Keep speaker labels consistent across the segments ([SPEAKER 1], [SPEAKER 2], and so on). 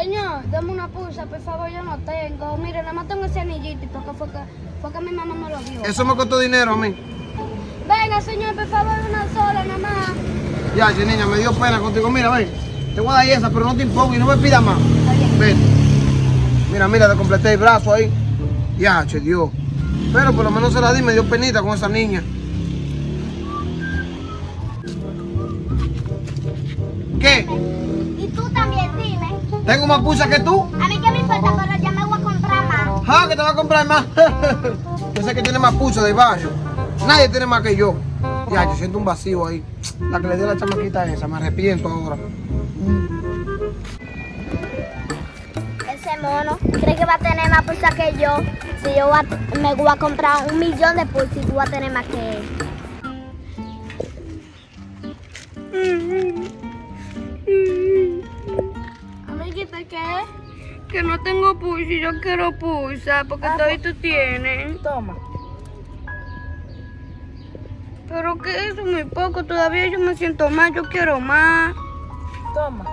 [SPEAKER 1] Señor, dame una pulsa, por favor, yo no tengo. Mire, nada más tengo ese anillito y porque fue que, fue que mi mamá me lo dio.
[SPEAKER 2] Eso me costó dinero a mí.
[SPEAKER 1] Venga, señor, por favor, una sola nada más.
[SPEAKER 2] Ya, che, niña, me dio pena contigo. Mira, ven. Te voy a dar esa, pero no te impongo y no me pidas más. Ven. Mira, mira, te completé el brazo ahí. Ya, che, Dios. Pero por lo menos se la di, me dio penita con esa niña. ¿Qué? ¿Tengo más pulsa que tú?
[SPEAKER 1] A mí qué me importa, pero ya me voy a comprar más.
[SPEAKER 2] Ah, que te va a comprar más. yo sé que tiene más pulsa del barrio. Nadie tiene más que yo. Ya, yo siento un vacío ahí. La que le dio la chamaquita esa, me arrepiento ahora.
[SPEAKER 1] Ese mono cree que va a tener más pulsa que yo. Si yo voy a- me voy a comprar un millón de pulsas y tú vas a tener más que él. Que no tengo pulsa y yo quiero pulsa porque todavía tú tienes.
[SPEAKER 3] Toma.
[SPEAKER 1] Pero que eso es muy poco, todavía yo me siento mal, yo quiero más.
[SPEAKER 3] Toma.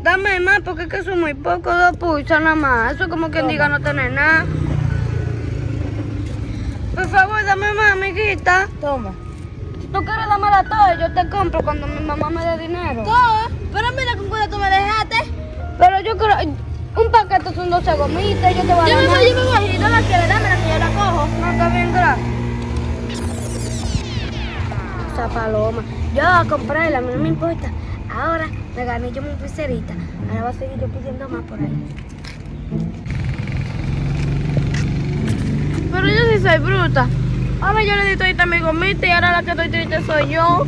[SPEAKER 1] Dame más porque es que eso es muy poco, dos pulsas nada más. Eso es como quien diga no tener nada. Por favor, dame más, amiguita.
[SPEAKER 3] Toma.
[SPEAKER 1] Si tú quieres dármela toda, yo te compro cuando mi mamá me dé dinero.
[SPEAKER 3] Toda. Pero mira con cuidado tú me dejaste.
[SPEAKER 1] Pero yo quiero... Un paquete son 12 gomitas, yo te voy a
[SPEAKER 3] Yo me voy, yo me voy. Si no la quieres, dámela que yo la cojo.
[SPEAKER 1] No, está bien, gracias. Esa paloma. Yo voy a comprarla, a mí no me importa. Ahora me gané yo mi pulserita. Ahora voy a seguir yo pidiendo más por ahí. Pero yo sí soy bruta. Ahora yo le di todita a mi gomita y ahora la que estoy triste soy yo.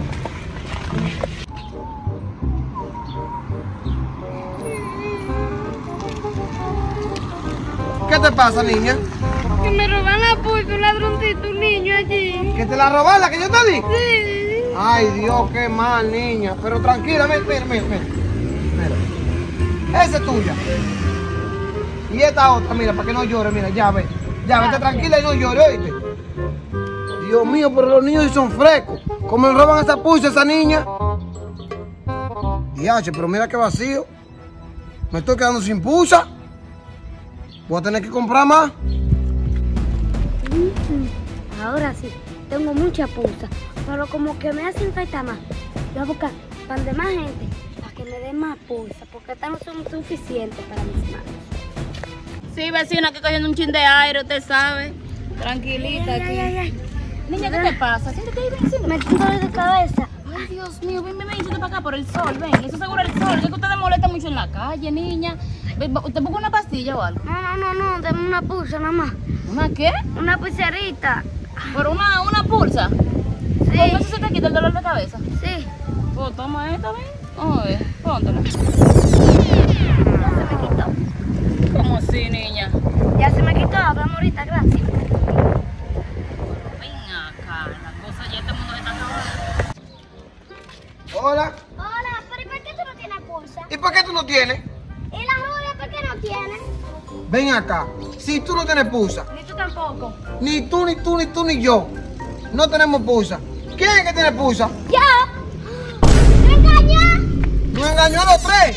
[SPEAKER 2] ¿Qué te pasa, niña?
[SPEAKER 1] Que me roban la pulsa, un ladroncito, un niño allí.
[SPEAKER 2] ¿Que te la robaron la que yo te di?
[SPEAKER 1] Sí.
[SPEAKER 2] Ay, Dios, qué mal, niña. Pero tranquila, mira, mira, mira. mira. Esa es tuya. Y esta otra, mira, para que no llore, mira, ya ve. Ya, vete tranquila y no llore, oíste. Dios mío, pero los niños son frescos. ¿Cómo le roban esa pulsa a esa niña? Diache, pero mira qué vacío. Me estoy quedando sin pulsa. Voy a tener que comprar más.
[SPEAKER 1] Ahora sí, tengo mucha pulsa, pero como que me hacen falta más. Voy a buscar pan de más gente para que me den más pulsa, porque estas no son suficientes para mis manos.
[SPEAKER 3] Sí, vecina, que cogiendo un chin de aire, usted sabe. Tranquilita
[SPEAKER 1] Ay,
[SPEAKER 3] aquí.
[SPEAKER 1] ay, ay, ay.
[SPEAKER 3] Niña, ¿qué te pasa? Siéntate ahí, siéntate.
[SPEAKER 1] Me tengo dolor de cabeza.
[SPEAKER 3] Ay, Dios mío, ven, ven, ven, siéntate para acá por el sol, ven. Eso seguro el sol. Es que usted molesta mucho en la calle, niña. ¿Usted busca una pastilla o algo?
[SPEAKER 1] No, no, no, no, dame una pulsa nada más.
[SPEAKER 3] ¿Una qué?
[SPEAKER 1] Una pulserita.
[SPEAKER 3] ¿Por una, una pulsa?
[SPEAKER 1] Sí,
[SPEAKER 3] ¿Con eso se te quita el dolor de cabeza?
[SPEAKER 1] sí.
[SPEAKER 3] Pues toma esta, ven. Vamos a ver, póntela.
[SPEAKER 1] Ya se me quitó.
[SPEAKER 3] ¿Cómo así, niña?
[SPEAKER 1] Ya se me quitó, hablamos ahorita, gracias.
[SPEAKER 3] Ven acá, la cosa ya este mundo se está acabando.
[SPEAKER 2] Hola.
[SPEAKER 1] Hola, pero ¿y por qué tú no tienes pulsa?
[SPEAKER 2] ¿Y por qué tú no tienes?
[SPEAKER 1] ¿Y la rubia por qué no tiene?
[SPEAKER 2] Ven acá. Si tú no tienes pulsa,
[SPEAKER 3] Ni tú tampoco.
[SPEAKER 2] ni tú, ni tú, ni tú, ni yo, no tenemos pulsa. ¿Quién es que tiene pulsa?
[SPEAKER 1] ¡Ya! ¡Me engañé!
[SPEAKER 2] ¡Nos engañó a los tres!